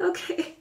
Okay.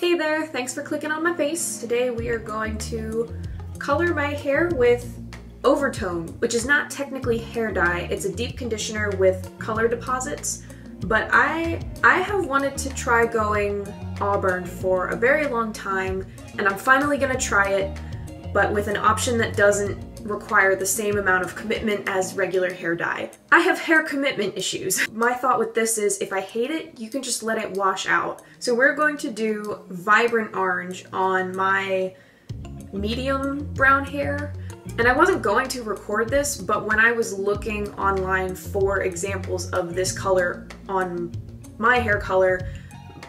Hey there, thanks for clicking on my face. Today we are going to color my hair with Overtone, which is not technically hair dye. It's a deep conditioner with color deposits, but I I have wanted to try going auburn for a very long time, and I'm finally gonna try it, but with an option that doesn't require the same amount of commitment as regular hair dye. I have hair commitment issues. My thought with this is if I hate it, you can just let it wash out. So we're going to do vibrant orange on my medium brown hair. And I wasn't going to record this, but when I was looking online for examples of this color on my hair color,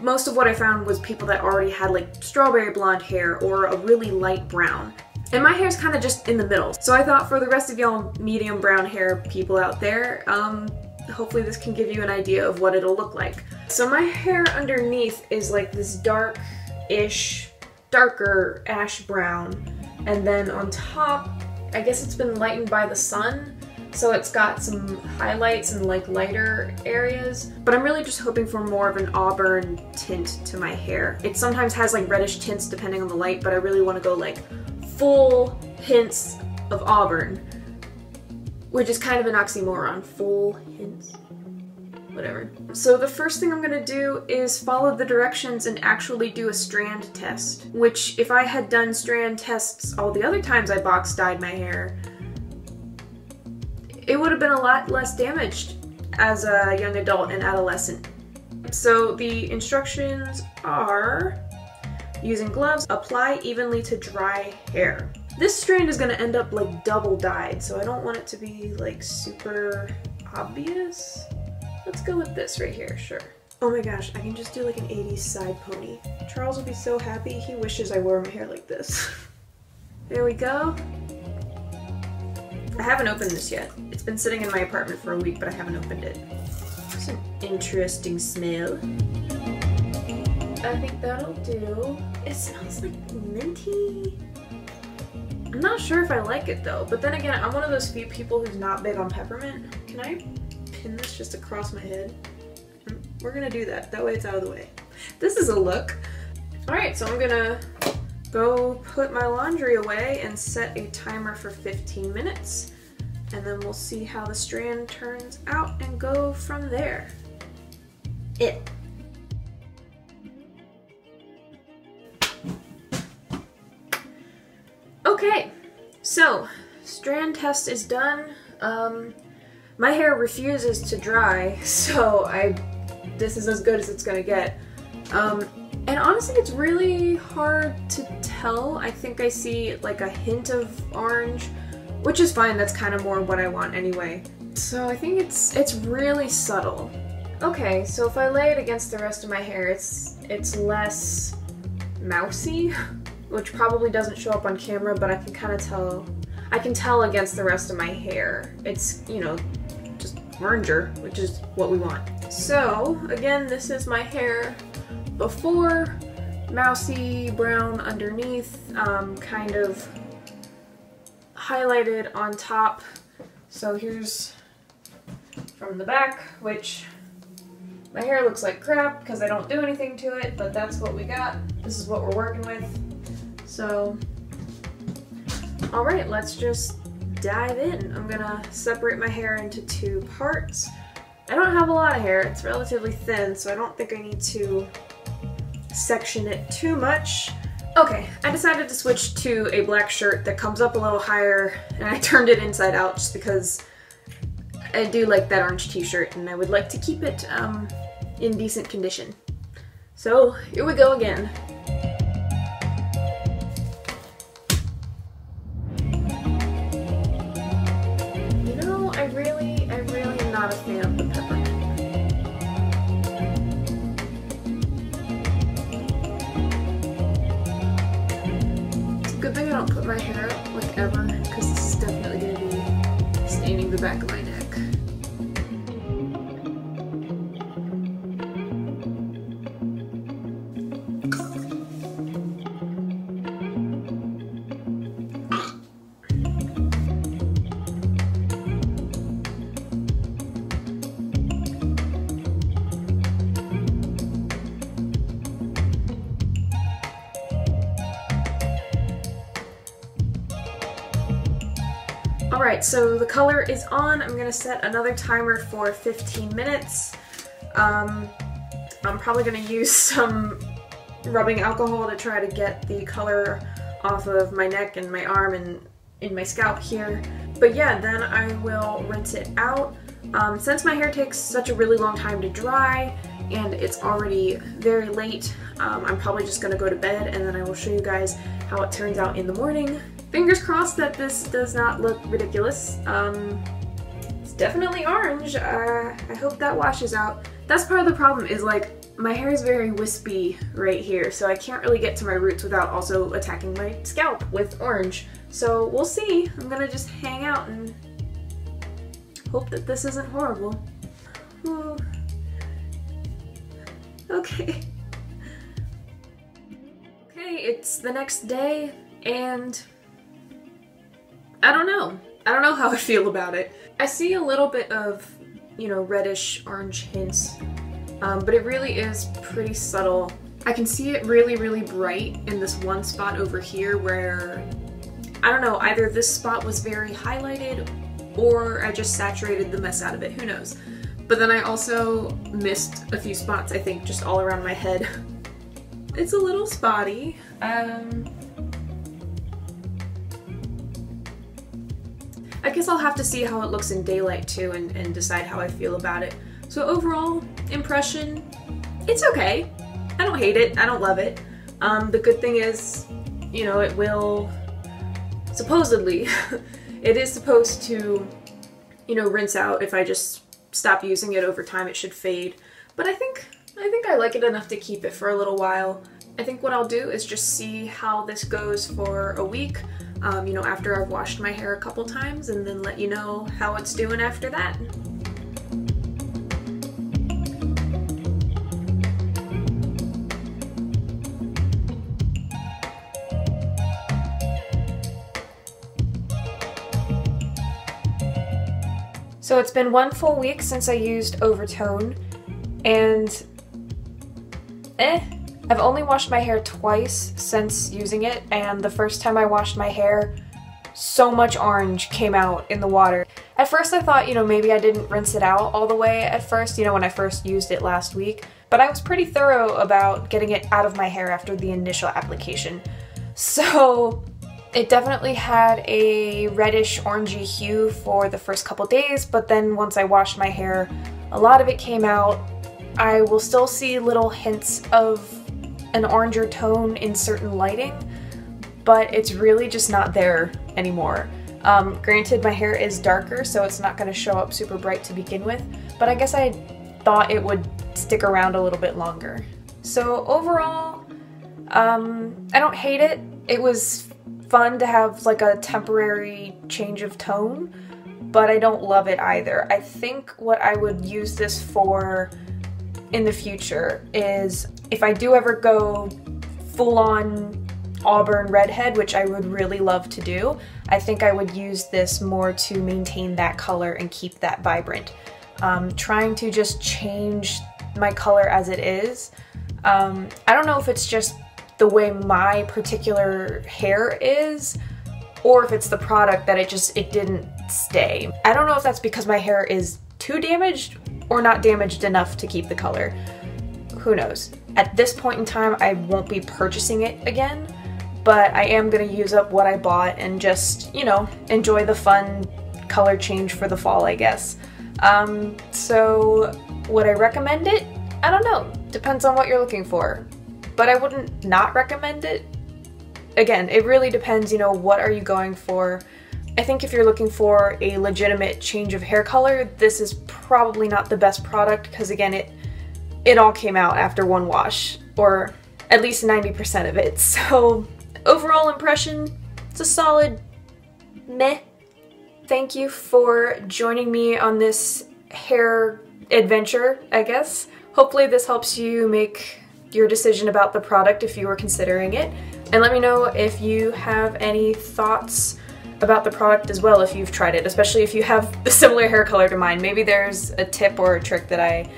most of what I found was people that already had like strawberry blonde hair or a really light brown. And my hair's kind of just in the middle. So I thought for the rest of y'all medium brown hair people out there, um, hopefully this can give you an idea of what it'll look like. So my hair underneath is like this dark-ish, darker ash brown. And then on top, I guess it's been lightened by the sun, so it's got some highlights and like lighter areas. But I'm really just hoping for more of an auburn tint to my hair. It sometimes has like reddish tints depending on the light, but I really want to go like full hints of auburn, which is kind of an oxymoron. Full hints. Whatever. So the first thing I'm gonna do is follow the directions and actually do a strand test, which if I had done strand tests all the other times I box dyed my hair, it would have been a lot less damaged as a young adult and adolescent. So the instructions are Using gloves, apply evenly to dry hair. This strand is gonna end up like double dyed, so I don't want it to be like super obvious. Let's go with this right here, sure. Oh my gosh, I can just do like an 80s side pony. Charles will be so happy, he wishes I wore my hair like this. there we go. I haven't opened this yet. It's been sitting in my apartment for a week, but I haven't opened it. It's an interesting smell. I think that'll do. It smells like minty. I'm not sure if I like it though, but then again, I'm one of those few people who's not big on peppermint. Can I pin this just across my head? Mm, we're gonna do that. That way it's out of the way. This is a look. All right, so I'm gonna go put my laundry away and set a timer for 15 minutes. And then we'll see how the strand turns out and go from there. It. Okay, so strand test is done. Um, my hair refuses to dry, so I this is as good as it's gonna get. Um, and honestly, it's really hard to tell. I think I see like a hint of orange, which is fine. That's kind of more what I want anyway. So I think it's it's really subtle. Okay, so if I lay it against the rest of my hair, it's it's less mousy. which probably doesn't show up on camera, but I can kind of tell. I can tell against the rest of my hair. It's, you know, just oranger, which is what we want. So, again, this is my hair before, mousy brown underneath, um, kind of highlighted on top. So here's from the back, which my hair looks like crap because I don't do anything to it, but that's what we got. This is what we're working with. So, all right, let's just dive in. I'm gonna separate my hair into two parts. I don't have a lot of hair, it's relatively thin, so I don't think I need to section it too much. Okay, I decided to switch to a black shirt that comes up a little higher, and I turned it inside out just because I do like that orange t-shirt, and I would like to keep it um, in decent condition. So, here we go again. Of the. It's a good thing I don't put my hair up like ever because this is definitely going to be staining the back of my Alright, so the color is on. I'm gonna set another timer for 15 minutes. Um, I'm probably gonna use some rubbing alcohol to try to get the color off of my neck and my arm and in my scalp here. But yeah, then I will rinse it out. Um, since my hair takes such a really long time to dry and it's already very late, um, I'm probably just gonna go to bed and then I will show you guys how it turns out in the morning. Fingers crossed that this does not look ridiculous. Um, it's definitely orange. Uh, I hope that washes out. That's part of the problem is like my hair is very wispy right here, so I can't really get to my roots without also attacking my scalp with orange. So we'll see. I'm gonna just hang out and hope that this isn't horrible. Ooh. Okay. Okay, it's the next day, and I don't know. I don't know how I feel about it. I see a little bit of, you know, reddish orange hints um, but it really is pretty subtle. I can see it really, really bright in this one spot over here where, I don't know, either this spot was very highlighted or I just saturated the mess out of it, who knows. But then I also missed a few spots, I think, just all around my head. It's a little spotty. Um, I guess I'll have to see how it looks in daylight too and, and decide how I feel about it. So overall impression, it's okay. I don't hate it. I don't love it. Um, the good thing is, you know, it will supposedly, it is supposed to, you know, rinse out if I just stop using it over time. It should fade. But I think I think I like it enough to keep it for a little while. I think what I'll do is just see how this goes for a week, um, you know, after I've washed my hair a couple times and then let you know how it's doing after that. So it's been one full week since I used Overtone, and eh, I've only washed my hair twice since using it, and the first time I washed my hair, so much orange came out in the water. At first I thought, you know, maybe I didn't rinse it out all the way at first, you know, when I first used it last week, but I was pretty thorough about getting it out of my hair after the initial application. So it definitely had a reddish orangey hue for the first couple days, but then once I washed my hair, a lot of it came out. I will still see little hints of an oranger tone in certain lighting, but it's really just not there anymore. Um, granted, my hair is darker, so it's not going to show up super bright to begin with, but I guess I thought it would stick around a little bit longer. So overall, um, I don't hate it. It was fun to have like a temporary change of tone, but I don't love it either. I think what I would use this for in the future is if I do ever go full on auburn redhead, which I would really love to do, I think I would use this more to maintain that color and keep that vibrant. Um, trying to just change my color as it is. Um, I don't know if it's just the way my particular hair is or if it's the product that it just it didn't stay. I don't know if that's because my hair is too damaged or not damaged enough to keep the color. Who knows? At this point in time, I won't be purchasing it again, but I am gonna use up what I bought and just, you know, enjoy the fun color change for the fall, I guess. Um, so would I recommend it? I don't know. Depends on what you're looking for but I wouldn't not recommend it. Again, it really depends, you know, what are you going for. I think if you're looking for a legitimate change of hair color, this is probably not the best product because again, it it all came out after one wash, or at least 90% of it. So overall impression, it's a solid meh. Thank you for joining me on this hair adventure, I guess. Hopefully this helps you make your decision about the product if you were considering it. And let me know if you have any thoughts about the product as well if you've tried it, especially if you have a similar hair color to mine. Maybe there's a tip or a trick that I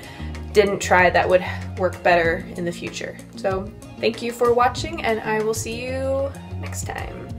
didn't try that would work better in the future. So thank you for watching and I will see you next time.